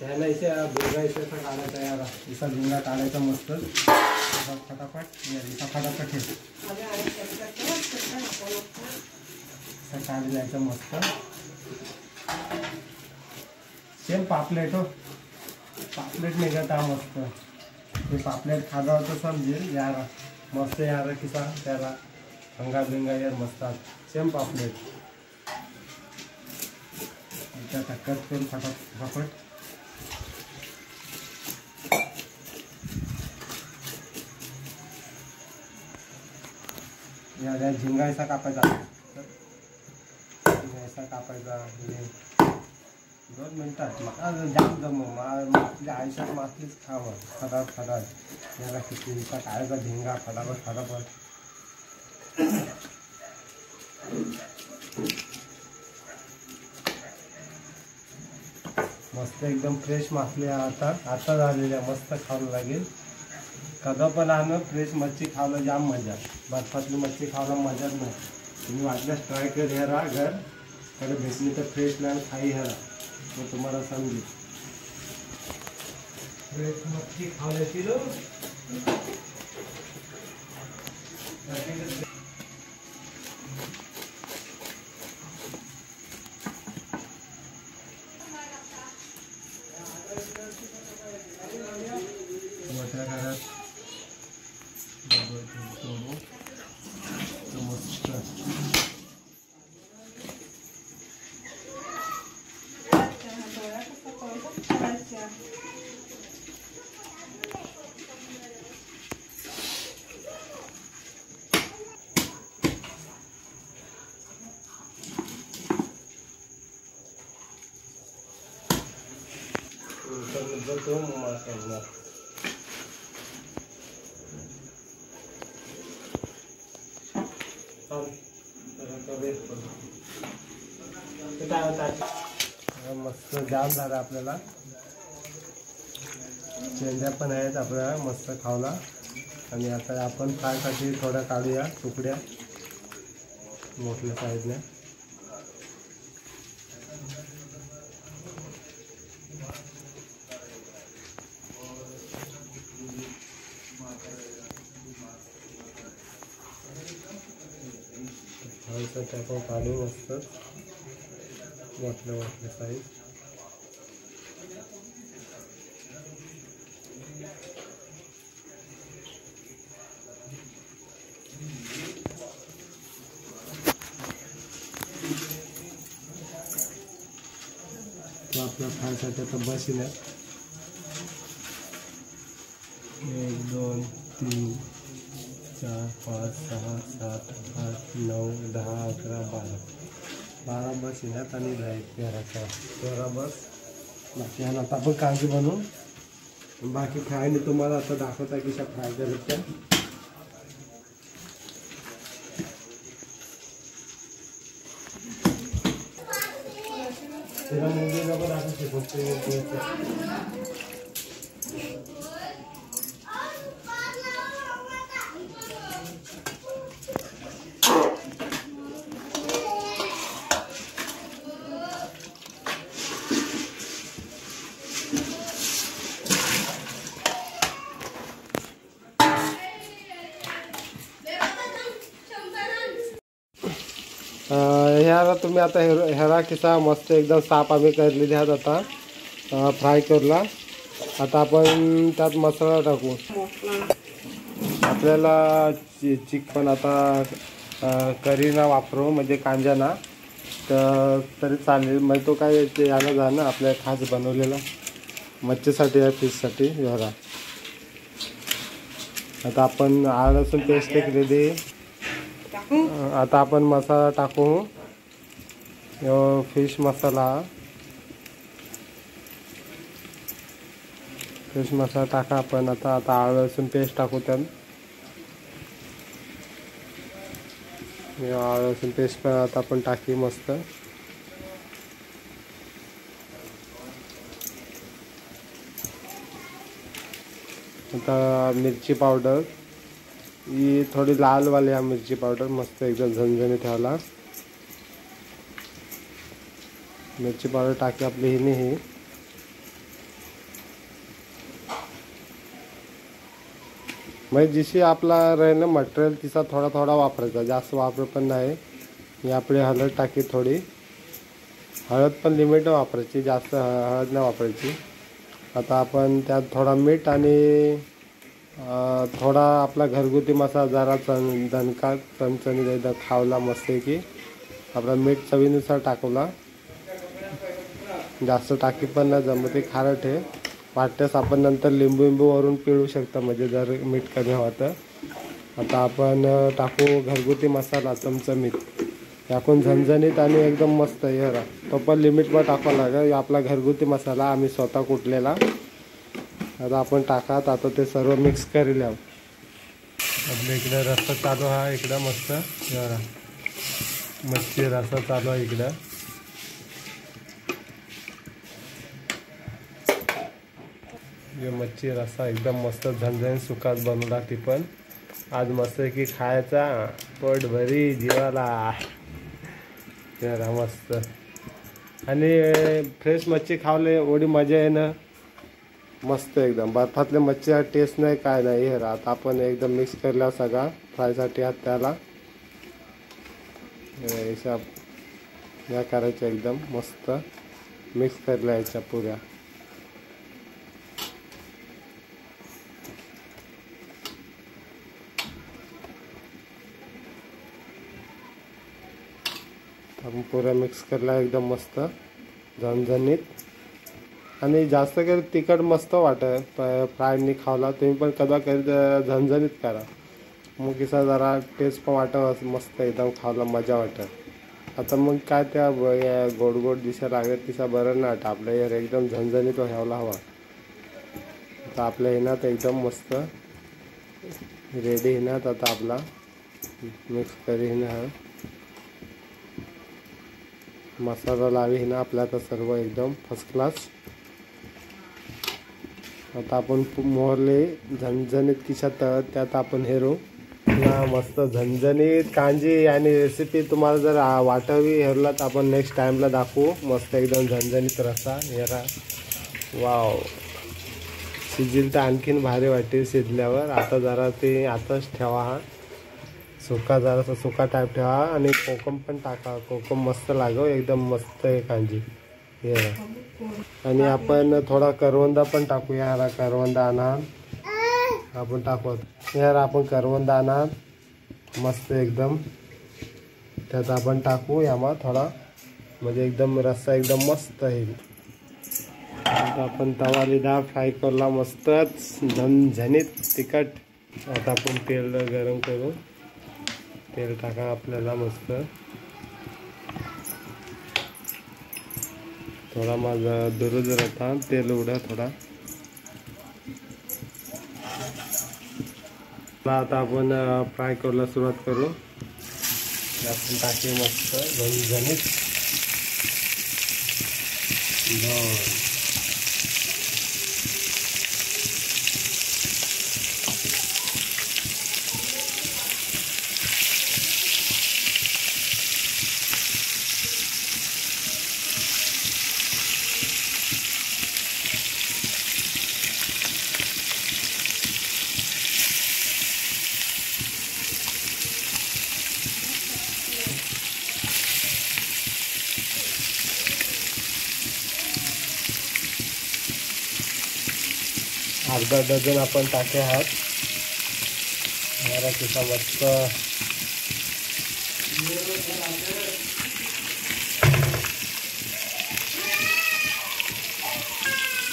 त्याला इथे दुर्गा इथे काढायचा याला. इसा दुर्गा काढायचा मस्त. फटाफट. या इसा फटाफट हे असा काढून द्यायचं मस्त. सेम पापलेट हो. पापलेट निघत हा मस्त. ते पापलेट खाजा होतं समजेल यार. मस्त यार किसा त्याला अंगा बिंगा यार मस्त. सेम पापलेट. त्याचा कट करून फटाफट फटाफट. या या झिंगायचा कापायचा. झिंगायचा कापायचा दोन मिनटात. मला जाम जम आपल्या आयुष्यात मातलीच खावं. फटाफट फटाफट. याला किती काढायचा झिंगा फटाफट फटाफट. एकदम फ्रेश मासले आता आता झालेल्या मस्त खावं लागेल. कदा पण आणं फ्रेश मच्छी खावलं जाम मजा. बर्फातली मच्छी खावला मजाच नाही. तुम्ही वाटल्यास ट्राय कर ह्या घर. कडे भेटली तर फ्रेश लँड खाई ह्या मग तुम्हाला समजेल. फ्रेश मच्छी खावल्याची लो मोठ्या घरात डबल ठेवतो. तो मस्त नंतर तो मासा येणार. चाल. जरा करूया थोडं. ते काय मस्त जाम झाला आपल्याला. चेंड्या पण आहेत आपल्याला मस्त खावला. आणि आता आपण फ्रायसाठी थोड्या काढूया तुकड्या. मोठल्या साईजने. आपण काढू मस्त. मोठल्या मोठल्या साईज तो आपल्या फ्रायसाठी आता बस येईल एक दोन तीन चार पाच सहा सात आठ नऊ दहा अकरा बारा बारा बस येण्यात आणि दहा एक तेरा बस बाकी आणि आता आपण काळजी बनवून बाकी फ्रायने तुम्हाला आता दाखवता कशा फ्राय करायच्या तिला मुंबई नको दाखवते फक्त आता तुम्ही आता हेर हेरा किसा मस्त एकदम साफ आम्ही करलेली आहेत आता. फ्राय करला. आता आपण त्यात मसाला टाकू. आपल्याला चि चिकन आता करीना वापरू म्हणजे कांजाना. तर तरी चालेल म्हणजे तो काय ते याला जा ना आपल्या खास बनवलेला. मच्छीसाठी या फिशसाठी हेरा आता आपण आळ पेस्ट केलेली. आता आपण मसाला टाकू. ह्यो फिश मसाला फिश मसाला टाका आपण. आता आता आलं लसूण पेस्ट टाकू त्यात. ह्यो लसूण पेस्ट पण आता आपण टाकी मस्त. आता मिरची पावडर. ही थोडी लालवाली आहे मिरची पावडर. मस्त एकदम झणझणी ठेवला मिरची पावडर टाकी आपली हिने ही. म्हणजे जशी आपला राहील मटेरियल तिचा थोडा थोडा वापरायचा जास्त वापर पण नाही. मी आपली हळद टाकी थोडी. हळद पण लिमिट वापरायची जास्त हळद नाही वापरायची. आता आपण त्यात थोडा मीठ आणि थोडा आपला घरगुती मसाला जरा चण दणका चणचणी खावला मस्त की आपला मीठ चवीनुसार टाकवला. जास्त टाकी पण नाही जमत ते खारट आहे. वाटल्यास आपण नंतर लिंबू लिंबू वरून पिळू शकता म्हणजे जर मीठ कमी हवं तर. आता आपण टाकू घरगुती मसाला चमचमीत. टाकून झणझणीत आणि एकदम मस्त हे बघा. तो पण लिमिटवर टाकावा लागेल. आपला घरगुती मसाला आम्ही स्वतः कुटलेला आता आपण टाकात आता ते सर्व मिक्स करेल आपल्या इकडं रस्ता चालू हा इकडं मस्त. हे मच्छी रस्ता चालू आहे इकडं. हे मच्छी रस्सा एकदम मस्त झणझणीत सुकात बनवला ती पण. आज मस्त की खायचा. पोट भरी जीवाला मस्त. आणि फ्रेश मच्छी खावले एवढी मजा आहे ना. मस्त एकदम. बर्फातले मच्छी हा टेस्ट नाही काय नाही. हे राहत. आपण एकदम मिक्स केला सगळा फ्रायसाठी आत त्याला. हिसाब या करायच्या एकदम मस्त. मिक्स करल्या याच्या पुऱ्या. आपण पुऱ्या मिक्स करला एकदम मस्त झणझणीत. आणि जास्त करून तिखट मस्त वाटत फ्रायनी खावला. तुम्ही पण कदा कधी झणझणीत करा. मग किसा जरा टेस्ट पण वाटत मस्त एकदम खावला मजा वाटत आता मग काय त्या ब- गोड गोड दिशा लागत तिसा बरं ना वाटतं. आपल्या यार एकदम झणझणीत व्हायला हवा. आता आपल्या येण्यात एकदम मस्त रेडी हिनात आता आपला मिक्स करी हिना मसाला लावी ना आपल्या आता सर्व एकदम फर्स्ट क्लास आता आपण मोहरले झणझणीत किशात त्यात आपण हेरू ना मस्त झणझणीत कांजी आणि रेसिपी तुम्हाला जर वाटावी हेरला तर आपण नेक्स्ट टाइमला दाखवू. मस्त एकदम झणझणीत रसा हेरा वाव शिजेल तर आणखीन भारी वाटेल शिजल्यावर. आता जरा ते आताच ठेवा हा. सुका जरासा सुका टाईप ठेवा आणि कोकम पण टाका. कोकम मस्त लागव एकदम मस्त आहे कांजी. हे आणि आपण थोडा करवंदा पण टाकूया. यार करवंदा आणा आपण टाकू यार आपण करवंदा आणा मस्त एकदम. त्यात आपण टाकू यामा थोडा. म्हणजे एकदम रस्सा एकदम मस्त येईल आता आपण तवा लिदा फ्राय करला मस्तच. झणझणीत तिखट. आता आपण तेल गरम करू. तेल टाका आपल्याला मस्त. थोडा माझा दुरुज राहता तेल उडा थोडा. आता आपण फ्राय करायला सुरुवात करू. आपण टाके मस्त झणझणीत दोन. अर्धा डझन आपण टाके आहात. जरा तिचा मस्त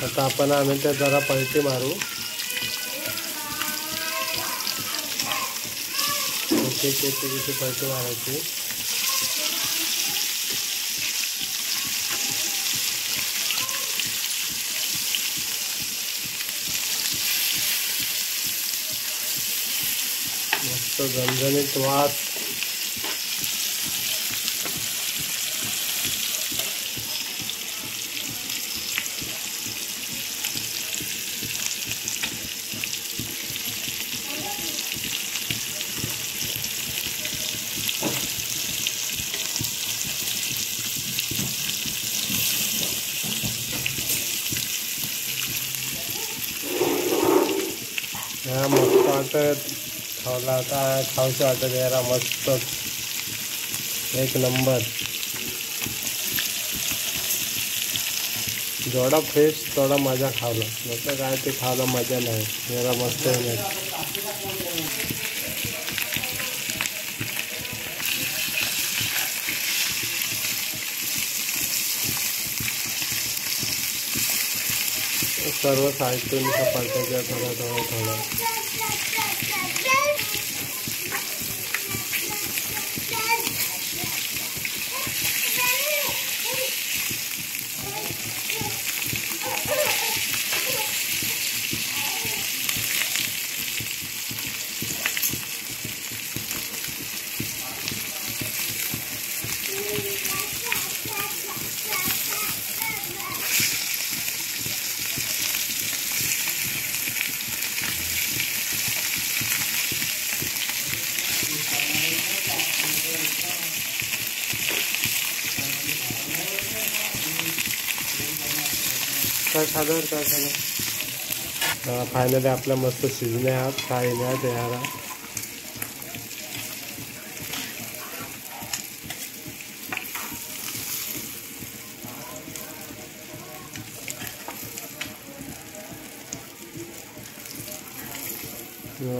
आता आपण आम्ही त्या जरा पलटी मारू. ओके ते पलटी मारायची. झणझणीत वास. मस्त आता खावला आता खाऊचं वाटत यारा मस्तच एक नंबर। जेवढा फ्रेश तेवढा मज़ा खावला नसतं काय ते खायला मज़ा नाही जरा मस्त आहे नाही। सर्व साहित्य पलटायचं थोडं थोडं थोडं। काय खाणार काय खाणार फायनली आपल्या मस्त शिजणे आहात नाही तयार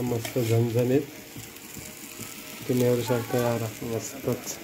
मस्त झणझणीत. तुम्ही येऊ शकता यार मस्तच.